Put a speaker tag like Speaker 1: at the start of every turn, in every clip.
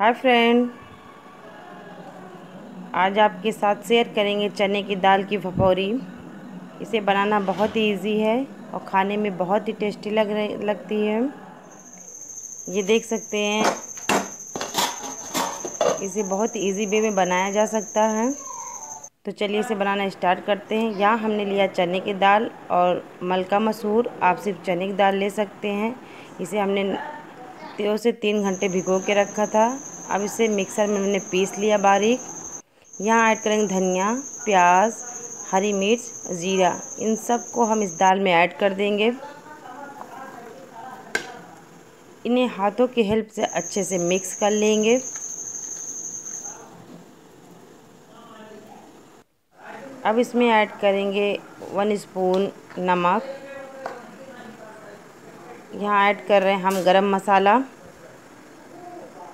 Speaker 1: Hi friend. आज आपके साथ शेयर करेंगे चने की दाल की भपौरी इसे बनाना बहुत ही ईजी है और खाने में बहुत ही टेस्टी लग रही, लगती है। ये देख सकते हैं। इसे बहुत ईजी वे में बनाया जा सकता है। तो चलिए इसे बनाना स्टार्ट करते हैं। यहाँ हमने लिया चने की दाल और मलका मसूर। आप सिर्फ़ चने की दाल ले सकते हैं। इसे हमने दो से तीन घंटे भिगो के रखा था। अब इसे मिक्सर में हमने पीस लिया बारीक। यहाँ ऐड करेंगे धनिया, प्याज, हरी मिर्च, ज़ीरा। इन सबको हम इस दाल में ऐड कर देंगे। इन्हें हाथों की हेल्प से अच्छे से मिक्स कर लेंगे। अब इसमें ऐड करेंगे वन स्पून नमक। यहाँ ऐड कर रहे हैं हम गरम मसाला।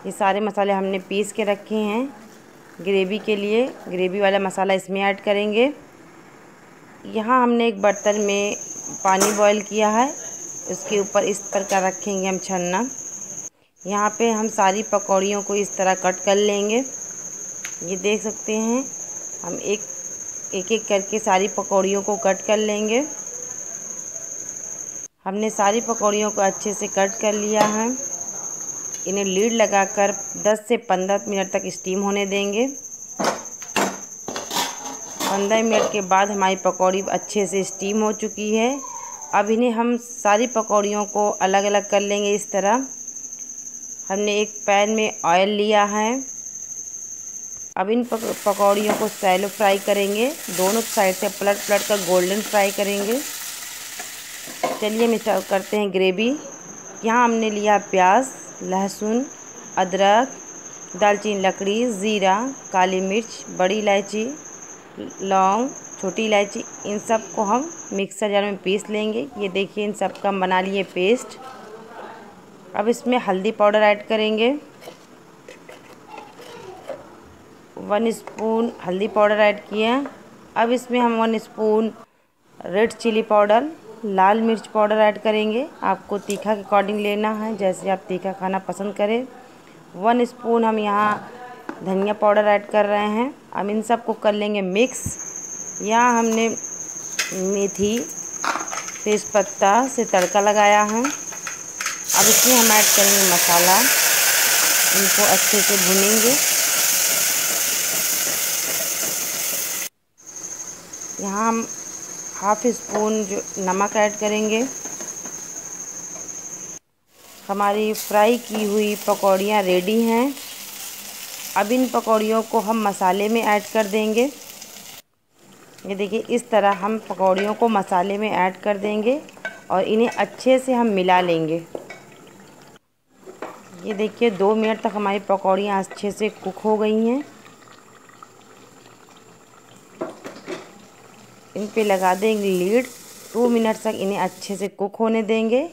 Speaker 1: ये सारे मसाले हमने पीस के रखे हैं। ग्रेवी के लिए, ग्रेवी वाला मसाला इसमें ऐड करेंगे। यहाँ हमने एक बर्तन में पानी बॉईल किया है। उसके ऊपर इस तरह का रखेंगे हम छन्ना। यहाँ पे हम सारी पकौड़ियों को इस तरह कट कर लेंगे। ये देख सकते हैं, हम एक एक एक करके सारी पकौड़ियों को कट कर लेंगे। हमने सारी पकौड़ियों को अच्छे से कट कर लिया है। इन्हें लीड लगाकर 10 से 15 मिनट तक स्टीम होने देंगे। 15 मिनट के बाद हमारी पकौड़ी अच्छे से स्टीम हो चुकी है। अब इन्हें हम सारी पकौड़ियों को अलग अलग कर लेंगे इस तरह। हमने एक पैन में ऑयल लिया है। अब इन पकौड़ियों को सैलो फ्राई करेंगे। दोनों साइड से पलट पलट कर गोल्डन फ्राई करेंगे। चलिए हम करते हैं ग्रेवी। यहाँ हमने लिया प्याज, लहसुन, अदरक, दालचीनी, लकड़ी, ज़ीरा, काली मिर्च, बड़ी इलायची, लौंग, छोटी इलायची। इन सबको हम मिक्सर जार में पीस लेंगे। ये देखिए, इन सब का बना लिए पेस्ट। अब इसमें हल्दी पाउडर ऐड करेंगे। वन स्पून हल्दी पाउडर ऐड किया अब इसमें हम one spoon red chilli powder लाल मिर्च पाउडर ऐड करेंगे। आपको तीखा के अकॉर्डिंग लेना है, जैसे आप तीखा खाना पसंद करें। वन स्पून हम यहाँ धनिया पाउडर ऐड कर रहे हैं। अब इन सबको कर लेंगे मिक्स। यहाँ हमने मेथी, तेज़पत्ता से तड़का लगाया है। अब इसमें हम ऐड करेंगे मसाला। इनको अच्छे से भुनेंगे। यहाँ हम हाफ़ स्पून जो नमक ऐड करेंगे। हमारी फ्राई की हुई पकौड़ियाँ रेडी हैं। अब इन पकौड़ियों को हम मसाले में ऐड कर देंगे। ये देखिए, इस तरह हम पकौड़ियों को मसाले में ऐड कर देंगे और इन्हें अच्छे से हम मिला लेंगे। ये देखिए, दो मिनट तक हमारी पकौड़ियाँ अच्छे से कुक हो गई हैं। इन पे लगा देंगे लीड। टू मिनट तक इन्हें अच्छे से कुक होने देंगे।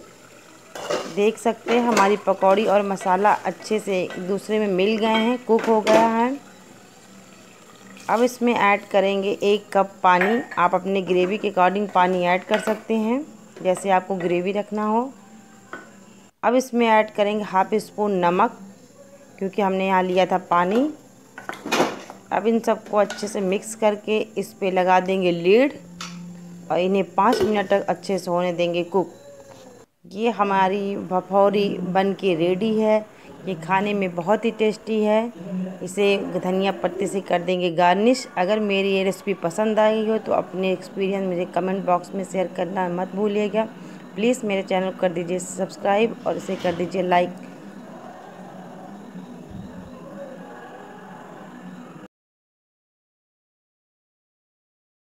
Speaker 1: देख सकते हैं, हमारी पकौड़ी और मसाला अच्छे से एक दूसरे में मिल गए हैं, कुक हो गया है। अब इसमें ऐड करेंगे एक कप पानी। आप अपने ग्रेवी के अकॉर्डिंग पानी ऐड कर सकते हैं, जैसे आपको ग्रेवी रखना हो। अब इसमें ऐड करेंगे हाफ़ स्पून नमक, क्योंकि हमने यहाँ लिया था पानी। अब इन सबको अच्छे से मिक्स करके इस पे लगा देंगे लीड और इन्हें पाँच मिनट तक अच्छे से होने देंगे कुक ये हमारी भफौरी बन के रेडी है। ये खाने में बहुत ही टेस्टी है। इसे धनिया पत्ते से कर देंगे गार्निश अगर मेरी ये रेसिपी पसंद आई हो तो अपने एक्सपीरियंस मुझे कमेंट बॉक्स में शेयर करना मत भूलिएगा। प्लीज़ मेरे चैनल को कर दीजिए सब्सक्राइब और इसे कर दीजिए लाइक